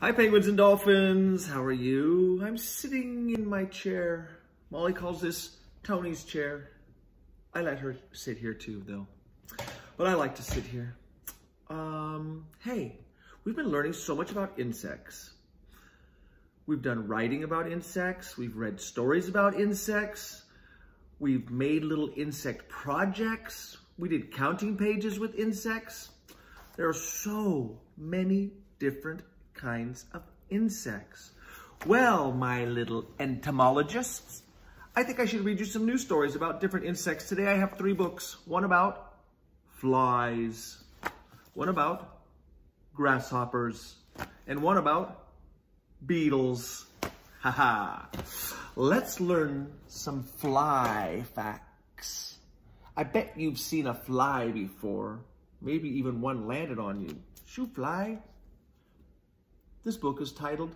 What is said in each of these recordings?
Hi, penguins and dolphins. How are you? I'm sitting in my chair. Molly calls this Tony's chair. I let her sit here too, though. But I like to sit here. Um, hey, we've been learning so much about insects. We've done writing about insects. We've read stories about insects. We've made little insect projects. We did counting pages with insects. There are so many different kinds of insects. Well, my little entomologists, I think I should read you some news stories about different insects. Today I have three books. One about flies, one about grasshoppers, and one about beetles. Haha. Let's learn some fly facts. I bet you've seen a fly before. Maybe even one landed on you. Shoo fly. This book is titled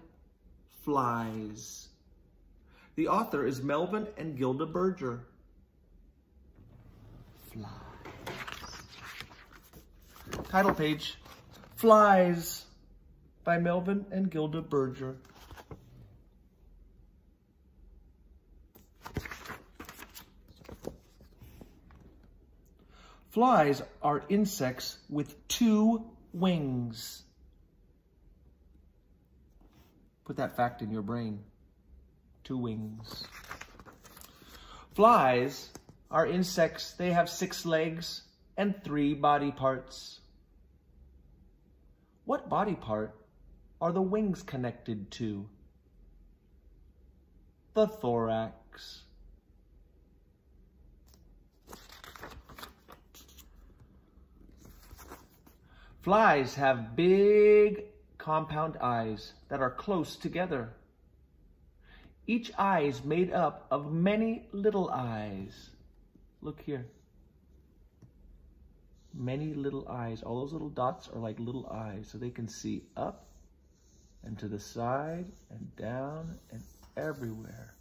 Flies. The author is Melvin and Gilda Berger. Flies. Title page, Flies by Melvin and Gilda Berger. Flies are insects with two wings. Put that fact in your brain. Two wings. Flies are insects. They have six legs and three body parts. What body part are the wings connected to? The thorax. Flies have big compound eyes that are close together. Each eye is made up of many little eyes. Look here. Many little eyes. All those little dots are like little eyes, so they can see up and to the side and down and everywhere.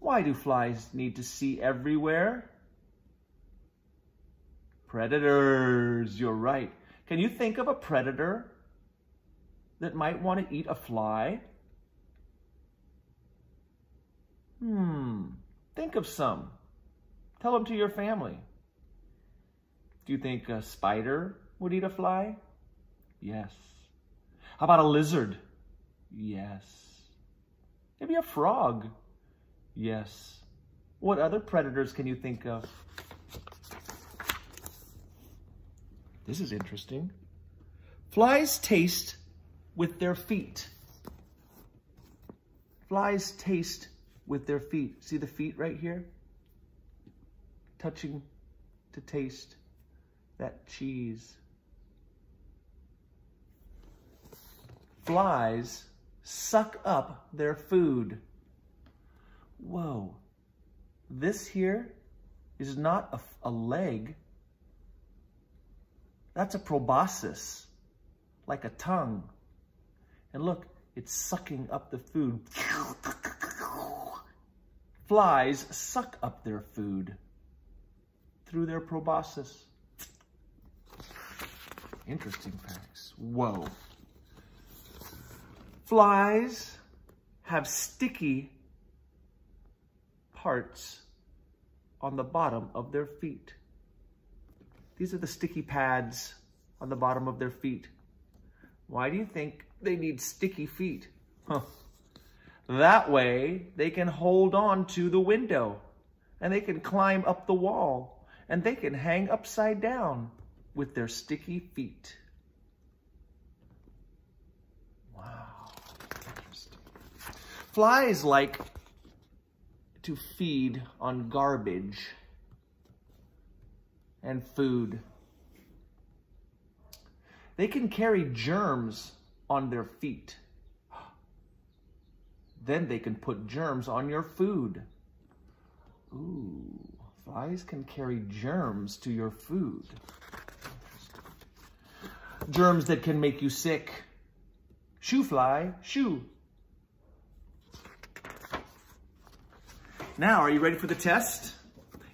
Why do flies need to see everywhere? Predators, you're right. Can you think of a predator that might want to eat a fly? Hmm, think of some. Tell them to your family. Do you think a spider would eat a fly? Yes. How about a lizard? Yes. Maybe a frog? Yes. What other predators can you think of? This is interesting. Flies taste with their feet. Flies taste with their feet. See the feet right here? Touching to taste that cheese. Flies suck up their food. Whoa. This here is not a, a leg. That's a proboscis, like a tongue. And look, it's sucking up the food. Flies suck up their food through their proboscis. Interesting facts. Whoa. Flies have sticky parts on the bottom of their feet. These are the sticky pads on the bottom of their feet. Why do you think they need sticky feet. Huh. That way, they can hold on to the window and they can climb up the wall and they can hang upside down with their sticky feet. Wow. Flies like to feed on garbage and food. They can carry germs on their feet. Then they can put germs on your food. Ooh, flies can carry germs to your food. Germs that can make you sick. Shoo fly, shoo. Now, are you ready for the test?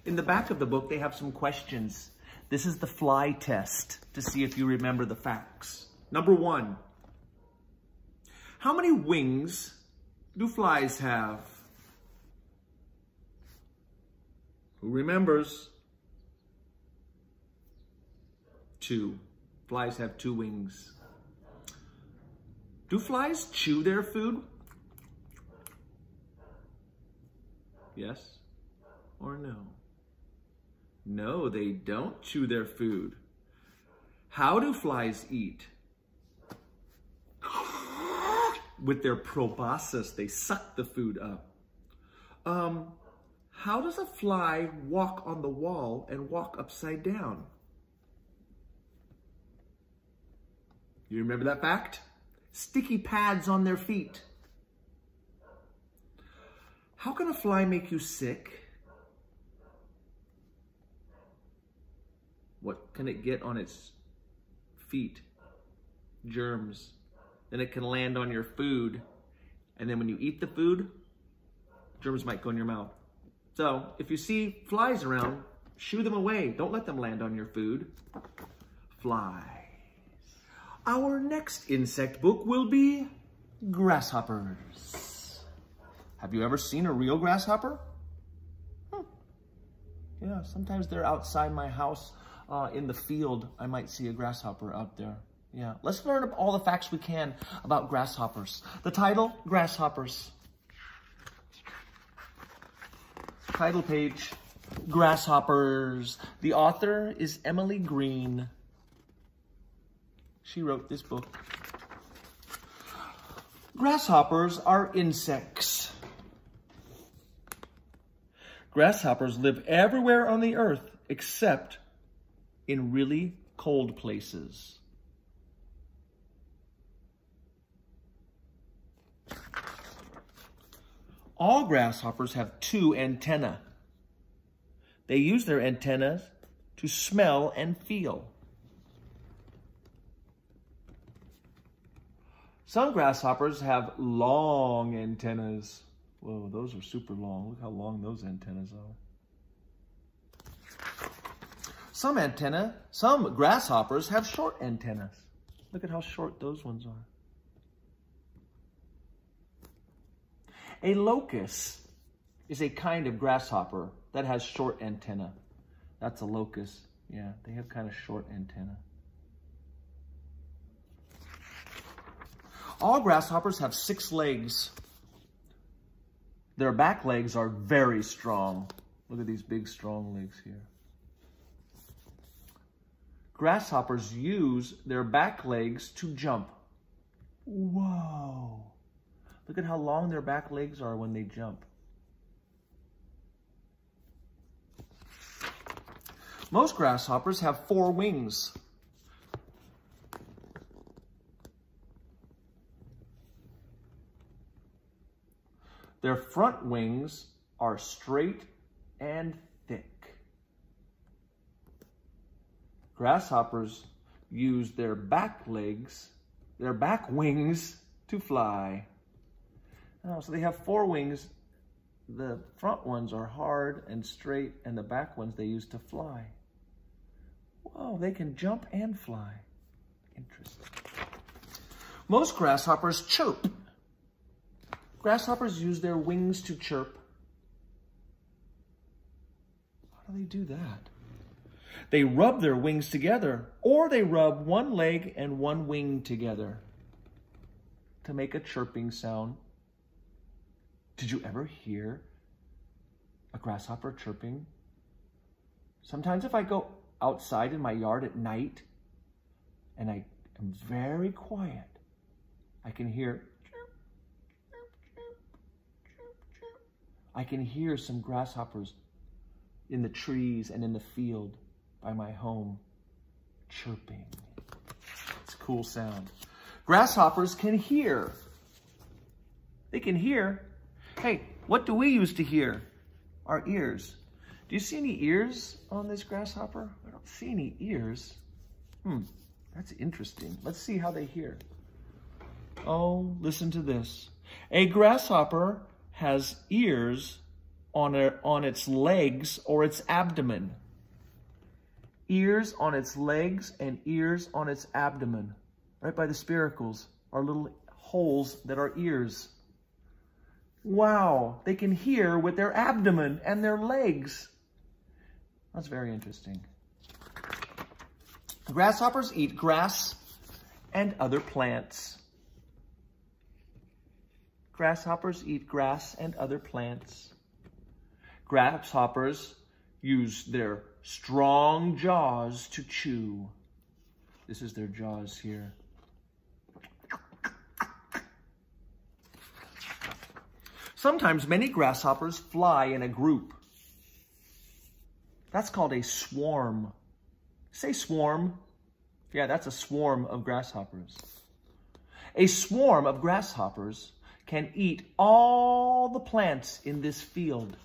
In the back of the book, they have some questions. This is the fly test to see if you remember the facts. Number one, How many wings do flies have? Who remembers? Two. Flies have two wings. Do flies chew their food? Yes or no? No, they don't chew their food. How do flies eat? With their proboscis, they suck the food up. Um, how does a fly walk on the wall and walk upside down? You remember that fact? Sticky pads on their feet. How can a fly make you sick? What can it get on its feet? Germs. Then it can land on your food. And then when you eat the food, germs might go in your mouth. So if you see flies around, shoo them away. Don't let them land on your food. Flies. Our next insect book will be grasshoppers. Have you ever seen a real grasshopper? Hmm. Yeah, sometimes they're outside my house uh, in the field. I might see a grasshopper out there. Yeah, let's learn all the facts we can about grasshoppers. The title, Grasshoppers. Title page, Grasshoppers. The author is Emily Green. She wrote this book. Grasshoppers are insects. Grasshoppers live everywhere on the earth except in really cold places. All grasshoppers have two antennae. They use their antennas to smell and feel. Some grasshoppers have long antennas. Whoa, those are super long. Look how long those antennas are. Some antenna, some grasshoppers have short antennas. Look at how short those ones are. A locust is a kind of grasshopper that has short antenna. That's a locust. Yeah, they have kind of short antenna. All grasshoppers have six legs. Their back legs are very strong. Look at these big, strong legs here. Grasshoppers use their back legs to jump. Whoa. Look at how long their back legs are when they jump. Most grasshoppers have four wings. Their front wings are straight and Grasshoppers use their back legs, their back wings to fly. Oh, so they have four wings. The front ones are hard and straight, and the back ones they use to fly. Whoa, they can jump and fly. Interesting. Most grasshoppers chirp. Grasshoppers use their wings to chirp. How do they do that? They rub their wings together, or they rub one leg and one wing together to make a chirping sound. Did you ever hear a grasshopper chirping? Sometimes if I go outside in my yard at night and I am very quiet, I can hear I can hear some grasshoppers in the trees and in the field by my home chirping. It's a cool sound. Grasshoppers can hear. They can hear. Hey, what do we use to hear? Our ears. Do you see any ears on this grasshopper? I don't see any ears. Hmm, that's interesting. Let's see how they hear. Oh, listen to this. A grasshopper has ears on, a, on its legs or its abdomen ears on its legs and ears on its abdomen, right by the spiracles, are little holes that are ears. Wow, they can hear with their abdomen and their legs. That's very interesting. Grasshoppers eat grass and other plants. Grasshoppers eat grass and other plants. Grasshoppers use their strong jaws to chew. This is their jaws here. Sometimes many grasshoppers fly in a group. That's called a swarm. Say swarm. Yeah, that's a swarm of grasshoppers. A swarm of grasshoppers can eat all the plants in this field.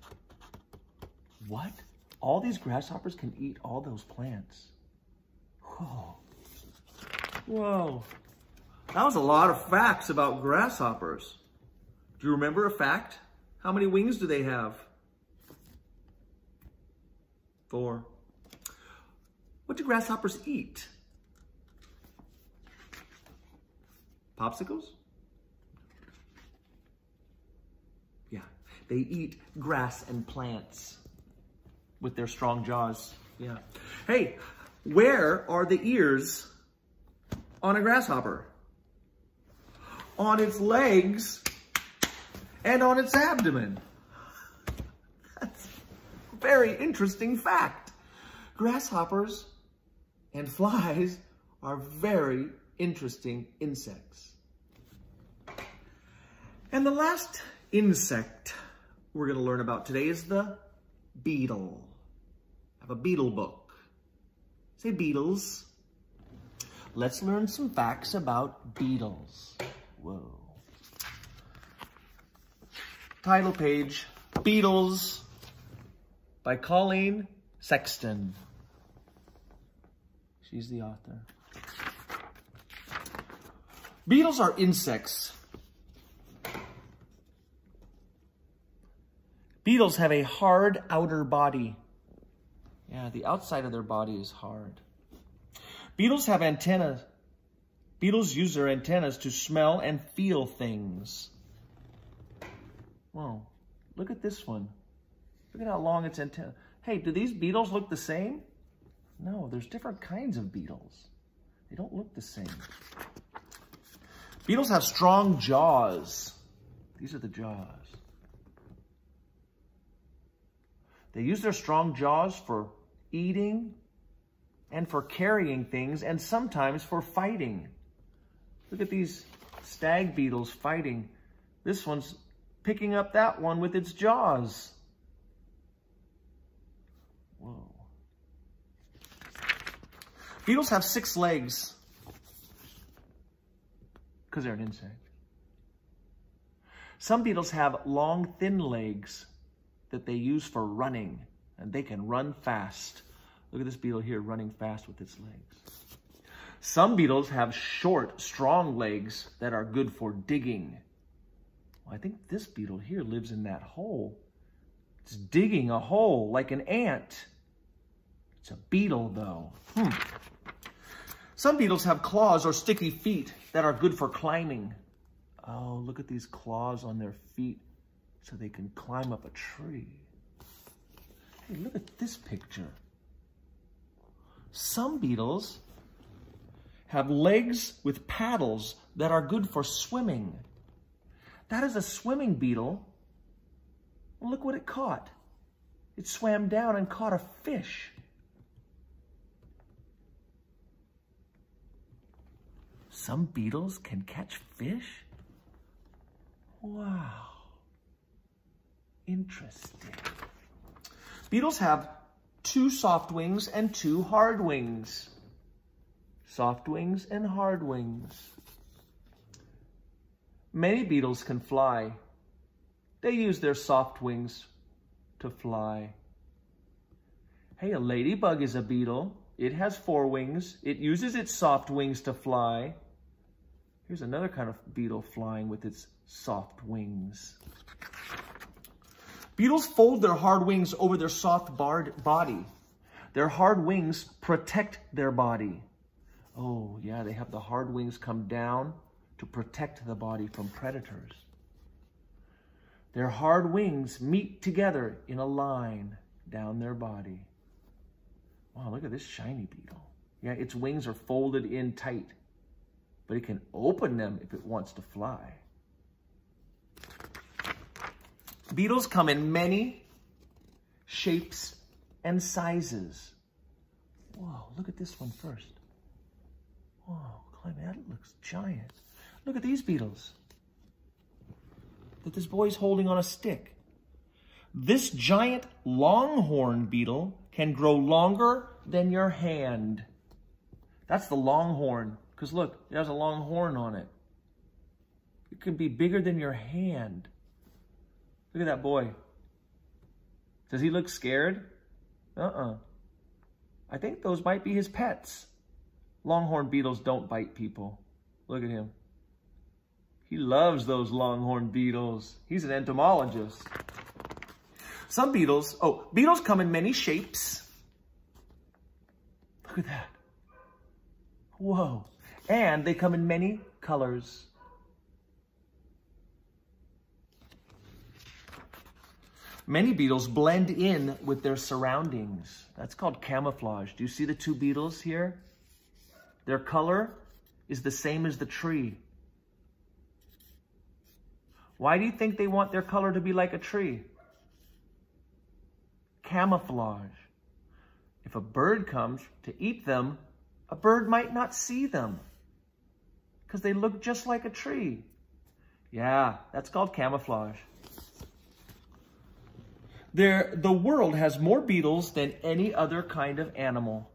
What? All these grasshoppers can eat all those plants. Whoa. Whoa. That was a lot of facts about grasshoppers. Do you remember a fact? How many wings do they have? Four. What do grasshoppers eat? Popsicles? Yeah, they eat grass and plants with their strong jaws. Yeah. Hey, where are the ears on a grasshopper? On its legs and on its abdomen. That's a very interesting fact. Grasshoppers and flies are very interesting insects. And the last insect we're going to learn about today is the beetle. A beetle book. Say beetles. Let's learn some facts about beetles. Whoa. Title page, Beetles by Colleen Sexton. She's the author. Beetles are insects. Beetles have a hard outer body. Yeah, the outside of their body is hard. Beetles have antennas. Beetles use their antennas to smell and feel things. Whoa, look at this one. Look at how long its antenna. Hey, do these beetles look the same? No, there's different kinds of beetles. They don't look the same. Beetles have strong jaws. These are the jaws. They use their strong jaws for eating and for carrying things and sometimes for fighting. Look at these stag beetles fighting. This one's picking up that one with its jaws. Whoa. Beetles have six legs because they're an insect. Some beetles have long, thin legs that they use for running, and they can run fast. Look at this beetle here running fast with its legs. Some beetles have short, strong legs that are good for digging. Well, I think this beetle here lives in that hole. It's digging a hole like an ant. It's a beetle, though. Hmm. Some beetles have claws or sticky feet that are good for climbing. Oh, look at these claws on their feet so they can climb up a tree. Hey, look at this picture. Some beetles have legs with paddles that are good for swimming. That is a swimming beetle. And look what it caught. It swam down and caught a fish. Some beetles can catch fish? Wow. Interesting. Beetles have two soft wings and two hard wings. Soft wings and hard wings. Many beetles can fly. They use their soft wings to fly. Hey, a ladybug is a beetle. It has four wings. It uses its soft wings to fly. Here's another kind of beetle flying with its soft wings. Beetles fold their hard wings over their soft barred body. Their hard wings protect their body. Oh, yeah, they have the hard wings come down to protect the body from predators. Their hard wings meet together in a line down their body. Wow, look at this shiny beetle. Yeah, its wings are folded in tight, but it can open them if it wants to fly. Beetles come in many shapes and sizes. Whoa, look at this one first. Whoa, climb that looks giant. Look at these beetles that this boy's holding on a stick. This giant longhorn beetle can grow longer than your hand. That's the longhorn, because look, it has a long horn on it. It can be bigger than your hand. Look at that boy. Does he look scared? Uh-uh. I think those might be his pets. Longhorn beetles don't bite people. Look at him. He loves those longhorn beetles. He's an entomologist. Some beetles, oh, beetles come in many shapes. Look at that. Whoa. And they come in many colors. Many beetles blend in with their surroundings. That's called camouflage. Do you see the two beetles here? Their color is the same as the tree. Why do you think they want their color to be like a tree? Camouflage. If a bird comes to eat them, a bird might not see them because they look just like a tree. Yeah, that's called camouflage. There, the world has more beetles than any other kind of animal.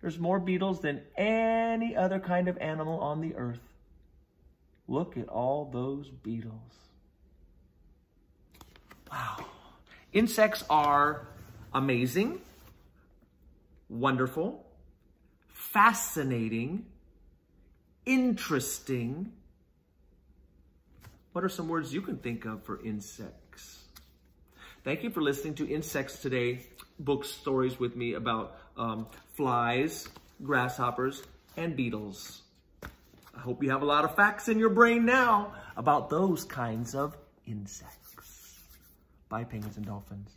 There's more beetles than any other kind of animal on the earth. Look at all those beetles. Wow. Insects are amazing, wonderful, fascinating, interesting. What are some words you can think of for insects? Thank you for listening to Insects Today book stories with me about um, flies, grasshoppers, and beetles. I hope you have a lot of facts in your brain now about those kinds of insects. Bye, penguins and dolphins.